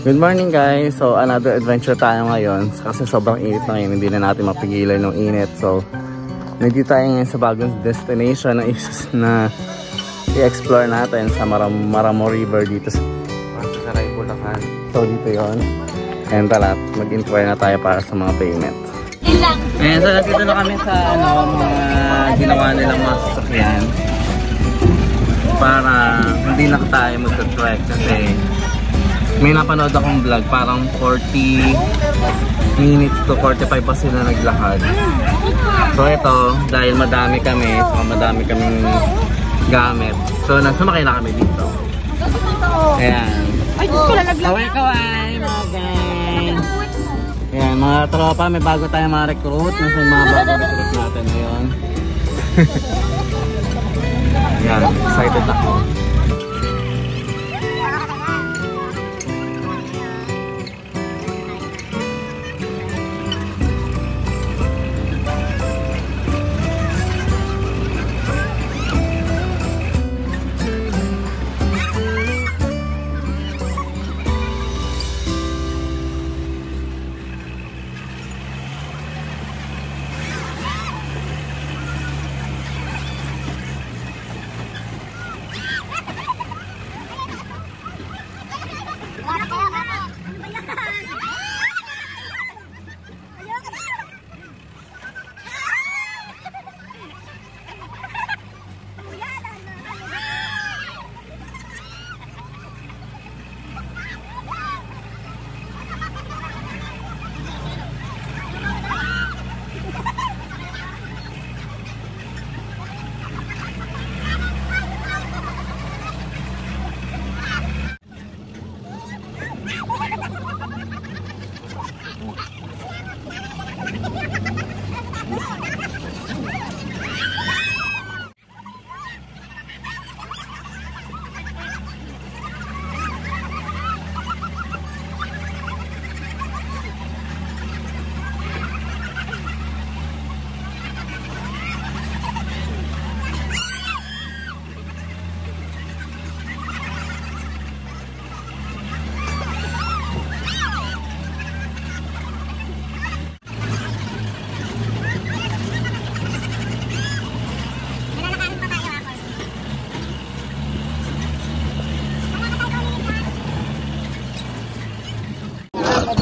Good morning guys! So another adventure tayo ngayon kasi sobrang init na ngayon, hindi na natin mapigilan ng init. So nandito tayo ngayon sa bagong destination na, na i-explore natin sa Maram Maramo River dito sa Saray, Bulacan. So dito yon And tala, mag-inquire na tayo para sa mga payment. Ayan, so nandito na kami sa ano, mga ginawa nilang mga sasakyan para hindi na tayo magka-trek kasi may napanood akong vlog, parang 40 minutes to 45 pa sila naglakad. So ito, dahil madami kami, so madami kaming gamit. So nagsumakay na kami dito. Ayan. Ay, Diyos ko na naglakad. Kaway-kaway mga guys. Ayan, mga tropa, may bago tayong mga recruit. Nasa yung mga bago recruit natin ngayon. Ayan, excited ako.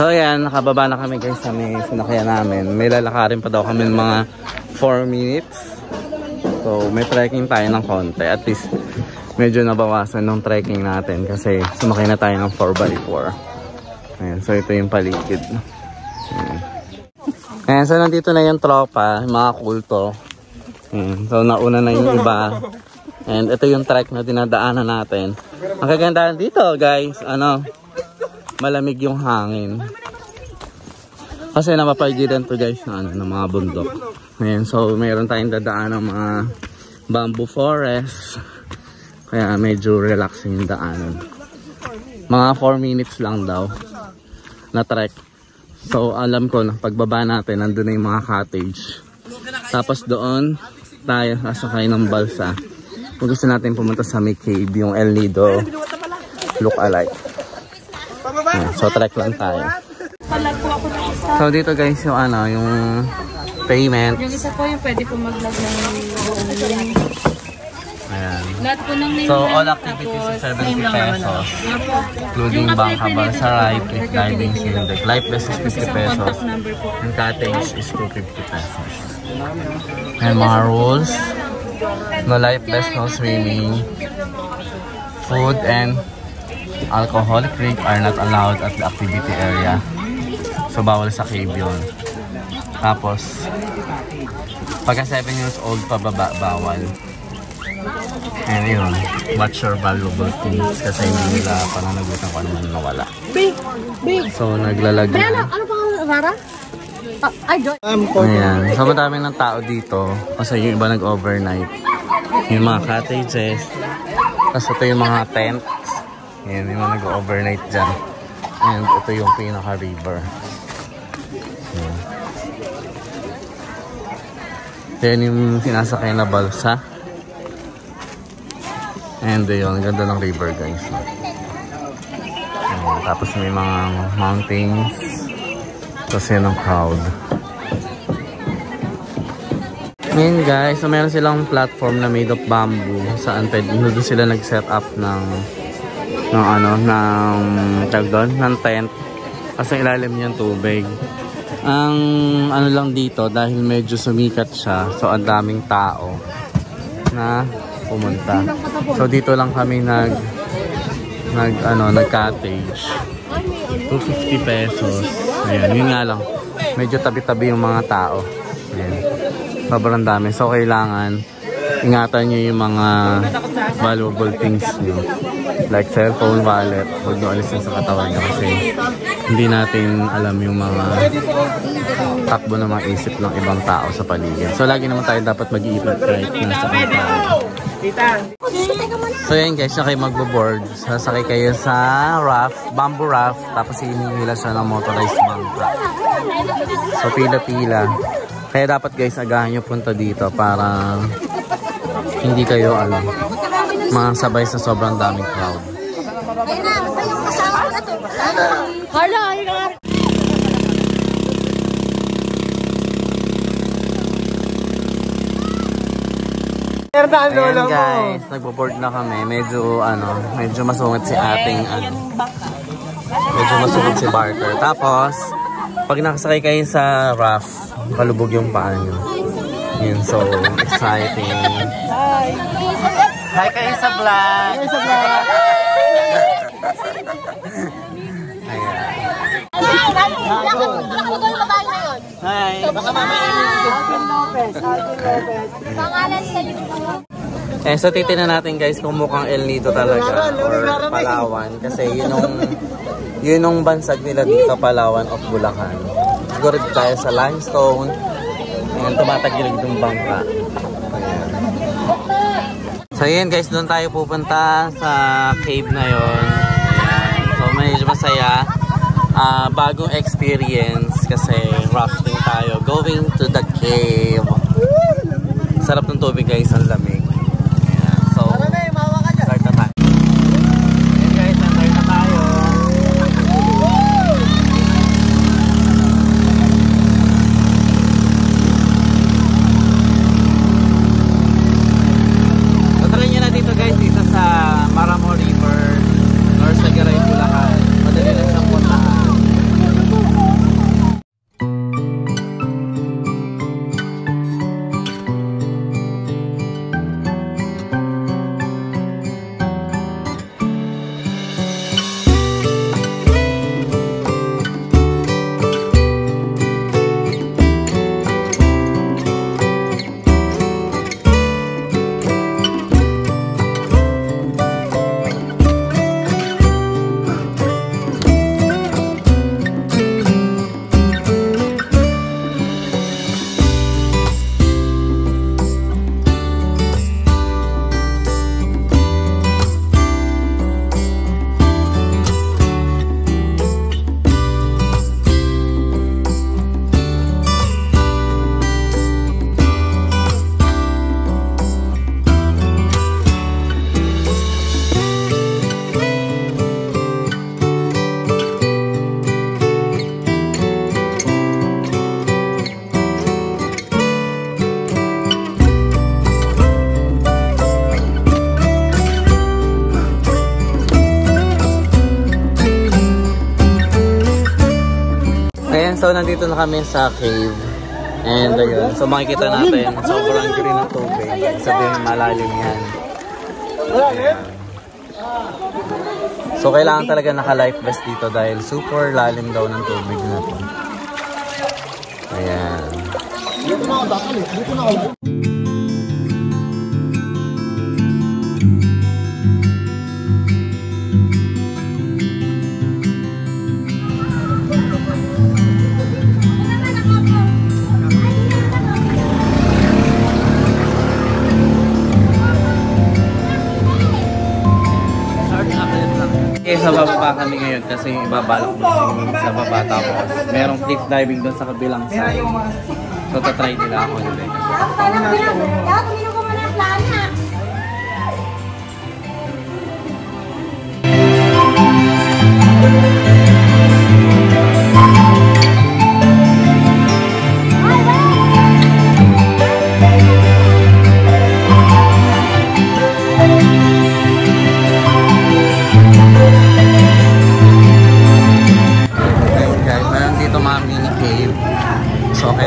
So ayan, nakababa na kami guys sa may sinakyan namin. May lalakarin pa daw kami ng mga 4 minutes. So may trekking tayo ng konti. At least medyo nabawasan ng trekking natin kasi sumakay na tayo ng 4x4. Ayan, so ito yung paligid. Ayan. Ayan, so nandito na yung tropa, mga kulto. Ayan, so nauna na yung iba. And ito yung trek na dinadaanan natin. Ang kagandahan dito guys, ano, malamig yung hangin. Kasi napapagidan to guys ng, ano, ng mga bundok. Ayan, so mayroon tayong dadaan ng mga bamboo forest. Kaya medyo relaxing yung daanan. Mga 4 minutes lang daw na trek. So alam ko na pagbaba natin nandun na yung mga cottage. Tapos doon tayo sasakay ng balsa. Kung gusto natin pumunta sa may cave, yung El Nido look alike. Ayan, so trek lang tayo. So dito guys yung ano, yung payment. Yung isa po yung pwede po mag-log ng Ayan. Lahat po ng So all activities is tapos 70 name lang naman. pesos. Including balsa pinili ride, po, cliff diving, sinundag. Life vest is Tapos 50 isang pesos. Yung cottage is 250 pesos. And mga rules. No life vest, no swimming. Food and alcoholic drink are not allowed at the activity area. So bawal sa cave yun. Tapos, pagka 7 years old pababa, bawal. And yun, watch your valuable things kasi hindi nila pananagutan kung ano man nawala. Big, big. So, naglalagay. Ano pang Rara? Ah, ay, Joy. Ayan. So, madami ng tao dito. Kasi yung iba nag-overnight. Yung mga cottages. Tapos ito yung mga tents. Ayan, yung mga nag-overnight dyan. And ito yung pinaka-river. Ayan. Yung sinasakay na balsa. And yun, ang ganda ng river guys. Ayan. Tapos may mga mountains. Tapos yan ang crowd. Ngayon guys, so meron silang platform na made of bamboo saan pwede doon sila nag-set up ng ng ano, ng tag doon, ng tent. Kasi ilalim niyan tubig. Ang ano lang dito dahil medyo sumikat siya, so ang daming tao na pumunta. So dito lang kami nag nag ano, nag cottage. 250 pesos. Ayan, yun nga lang. Medyo tabi-tabi yung mga tao. Ayan. Sobrang dami. So kailangan ingatan nyo yung mga valuable things nyo. Like cellphone, wallet. Huwag nyo alisin sa katawan nyo kasi hindi natin alam yung mga takbo na mga isip ng ibang tao sa paligid. So lagi naman tayo dapat mag-iipit kahit nasa tao. So yan guys, na kayo magbo-board. Sasakay kayo sa raft, bamboo raft, tapos hinihila siya ng motorized bangka. So pila-pila. Kaya dapat guys, agahan nyo punta dito para hindi kayo ano, masabay sa sobrang daming crowd. Ayun na, yung kasama ko na to? Hala, ayun nga. Ayan guys, nagbo-board na kami. Medyo ano, medyo masungit si ating ano. Medyo masungit si Barker. Tapos, pag nakasakay kayo sa raft, kalubog yung paa nyo. Yun, so exciting. Hi! Hi kayo sa vlog! Hi sa vlog! Hi! Baka mamaya Pangalan sa Eh, so titignan natin guys kung mukhang El Nido talaga or Palawan kasi yun yung yun yung bansag nila dito Palawan of Bulacan. Siguro dito tayo sa limestone. Ayan, tumatagilid yung bangka. Ayan. So yun guys, doon tayo pupunta sa cave na yon. So medyo masaya. Ah, bagong experience kasi rafting tayo. Going to the cave. Nandito na kami sa cave. And ayun, so makikita natin, sobrang green ng tubig. Sabihin malalim yan. Ayan. So kailangan talaga naka-life vest dito dahil super lalim daw ng tubig na to. Ayan. Okay, sa baba kami ngayon kasi yung ibabalak mo sa baba tapos merong cliff diving doon sa kabilang side. So, tatry nila ako hindi. Dapat uminom ko muna plana.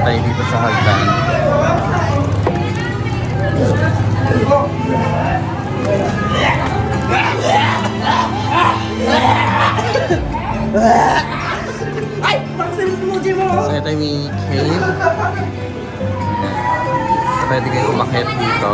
Kaya tayo dito sa hagdan. Ay! Bakit mo mo? Kaya tayo may cave. Pwede kayo umakit dito.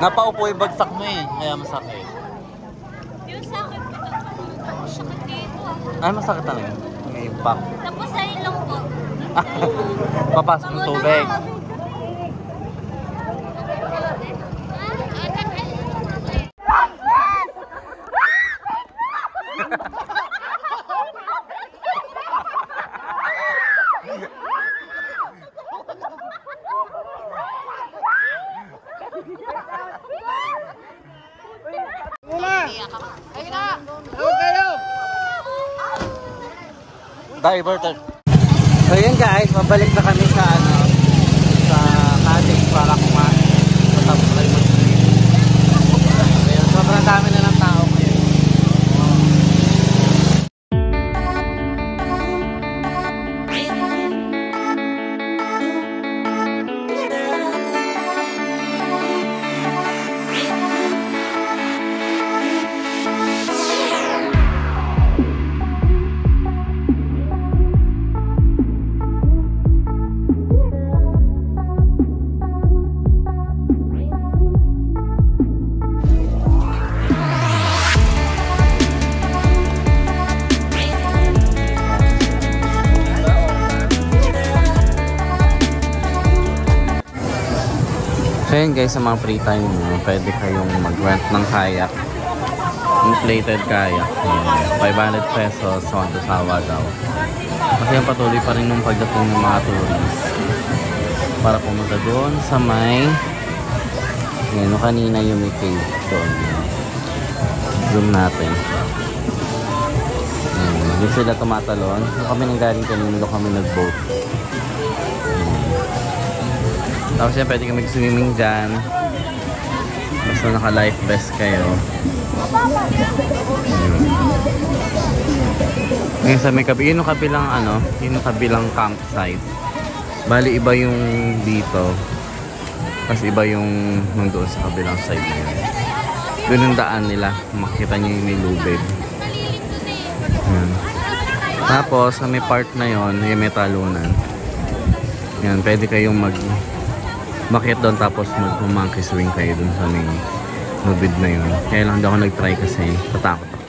Napaupo yung bagsak mo eh, kaya masakit. Yung sa akin, sakit dito. Ay, masakit talaga. Impact. Tapos sa ilong ko. Papasok ng tubig. Diverter. So yun guys, pabalik na kami sa ano sa cottage para kumain. Tapos tayo mag-sleep. Ayun, sobrang dami na ng Yun guys, sa mga free time nyo, pwede kayong mag-rent ng kayak. Inflated kayak. Ayan. 500 pesos, sa Sawa daw. Kasi yung patuloy pa rin yung pagdating ng mga tourists. Para pumunta doon sa may... Yan, yung kanina yung cave doon. Zoom natin. Yan, doon sila tumatalon. Doon kami nang galing kanina, doon kami nag-boat. Tapos yan, pwede ka mag-swimming dyan. Basta naka-life vest kayo. Ngayon sa may kabi, yun kabilang ano, yun yung kabilang campsite. Bali, iba yung dito. Tapos iba yung nandoon sa kabilang side na. Doon yung daan nila. Makikita nyo yung nilubid. Yan. Tapos, sa may part na yon yung may talunan. Yan, pwede kayong mag bakit doon tapos mag-monkey swing kayo doon sa may lubid na yun. Kaya lang hindi ako nag-try kasi tatakot ako.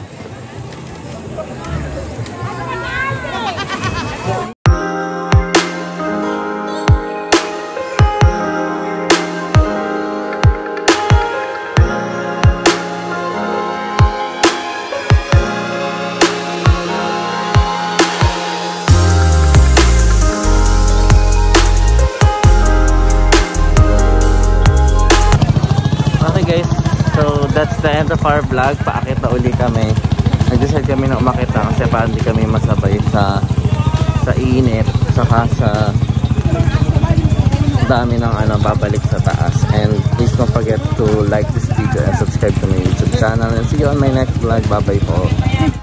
Vlog. Paakit uli kami. Nag-decide kami na umakit kasi pa hindi kami masabay sa sa init saka sa dami ng ano babalik sa taas. And please don't forget to like this video and subscribe to my YouTube channel. And see you on my next vlog. Bye bye po.